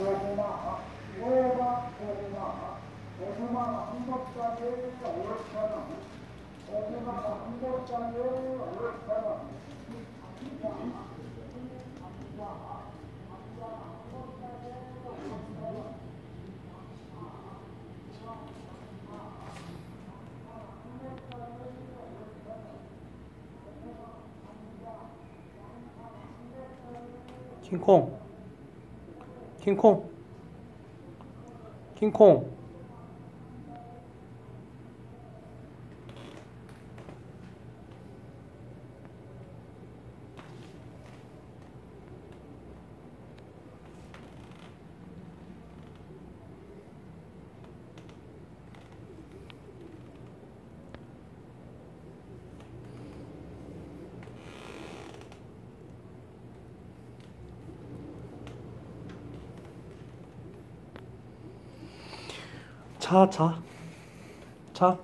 고구마, 킹콩. 킹콩. 킹콩. 他查他